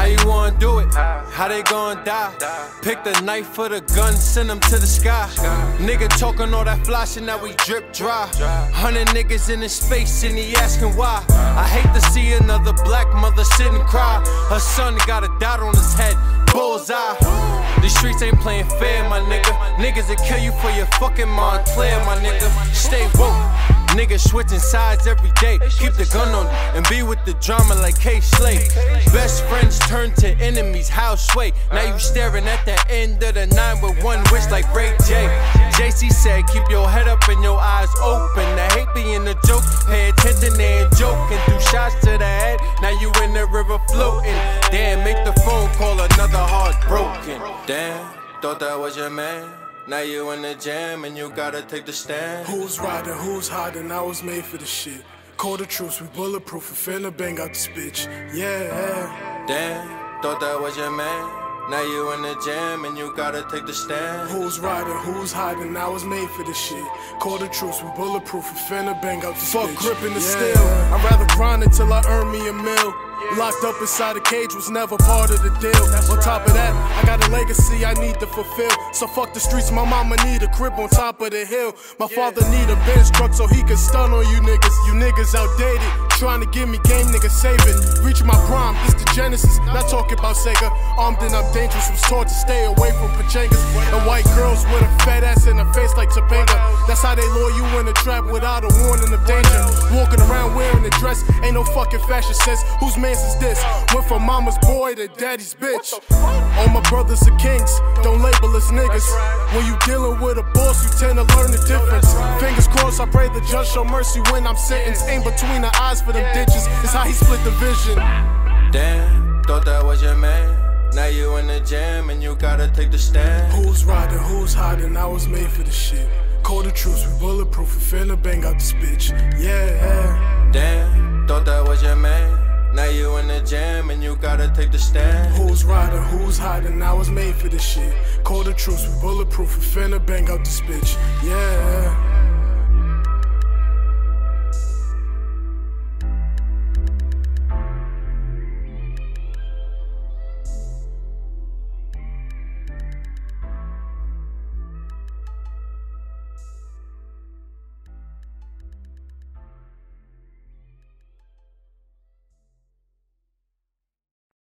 you wanna do it? How they gonna die? Pick the knife for the gun, send them to the sky. Nigga talking all that fly shit, now we drip dry. Hundred niggas in his space and he asking why. I hate to see another black mother sit and cry. Her son got a dot on his head, bullseye. These streets ain't playing fair, my nigga. Niggas that kill you for your fucking Moncler, my nigga. Stay woke. Niggas switching sides every day. Keep the gun on and be with the drama like Kay Slay. Best friends turn to enemies, how sway. Now you staring at the end of the nine with one wish like Ray J. JC said, keep your head up and your eyes open. The hate being a joke, pay attention, they ain't joking. Threw shots to the head, now you in the river floating. Damn, make the phone call, another heart broken. Damn, thought that was your man. Now you in the jam and you gotta take the stand. Who's riding, who's hiding? I was made for the shit. Call the troops, we bulletproof. We finna bang out this bitch. Yeah. Damn, thought that was your man. Now you in the jam and you gotta take the stand. Who's riding, who's hiding? I was made for this shit. Call the troops, we bulletproof. We finna bang out this Fuck bitch. gripping the yeah. steel. I'd rather grind until I earn me a mill. Locked up inside a cage was never part of the deal. on top of that, I got a legacy I need to fulfill. So fuck the streets, my mama need a crib on top of the hill. My father need a Benz truck so he can stun on you niggas. You niggas outdated, trying to give me game, nigga, save it. Reach my prime, this the Genesis, not talking about Sega. Armed and I'm dangerous, was taught to stay away from pachangas. And white girls with a fat ass in a face like Topanga. That's how they lure you in a trap without a warning of danger. Dress, ain't no fucking fashion sense. Whose man's is this? Went from mama's boy to daddy's bitch. All my brothers are kings, don't label us niggas. When you dealing with a boss, you tend to learn the difference. Fingers crossed, I pray the judge show mercy when I'm sentenced. Aim between the eyes for them ditches. It's how he split the vision. Damn, thought that was your man. Now you in the jam and you gotta take the stand. Who's riding, who's hiding? I was made for the shit. Call the troops, we bulletproof. We finna bang out this bitch. Yeah. Take the stand. Who's riding, who's hiding? I was made for this shit. Call the troops, we bulletproof. We finna bang out this bitch. Yeah.